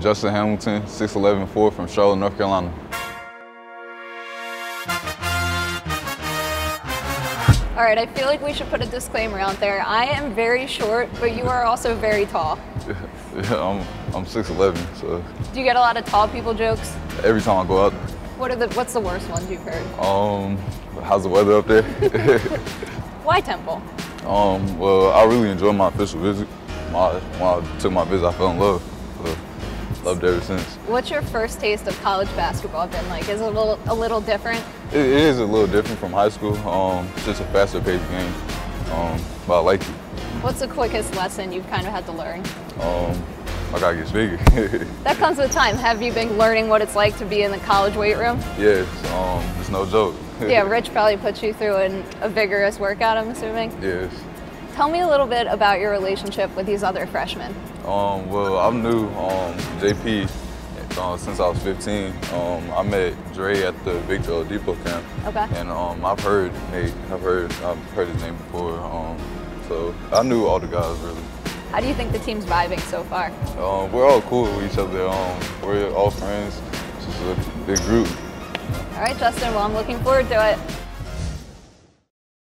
Justyn Hamilton, 6'11", 4 from Charlotte, North Carolina. All right, I feel like we should put a disclaimer out there. I am very short, but you are also very tall. Yeah, I'm I'm 6'11", so Do you get a lot of tall people jokes? every time I go out, What are the What's the worst ones you've heard? um, how's the weather up there? Why Temple? um, well, I really enjoyed my official visit. My, when I took my visit, I fell in love. So, loved it ever since. What's your first taste of college basketball been like? Is it a little a little different? It, it is a little different from high school. Um, it's just a faster paced game, um, but I like it. What's the quickest lesson you've kind of had to learn? Um, I gotta get bigger. That comes with time. Have you been learning what it's like to be in the college weight room? yes, um, it's no joke. Yeah, Rich probably put you through an, a vigorous workout, I'm assuming. yes. Tell me a little bit about your relationship with these other freshmen. Um, well, I'm new, um, JP, uh, since I was 15. Um, I met Dre at the Victor Oladipo camp. Okay. And um, I've heard Nate, I've heard, I've heard his name before. Um, so I knew all the guys really. How do you think the team's vibing so far? Um, we're all cool with each other. Um, we're all friends. It's just a big group. All right, Justyn, well, I'm looking forward to it.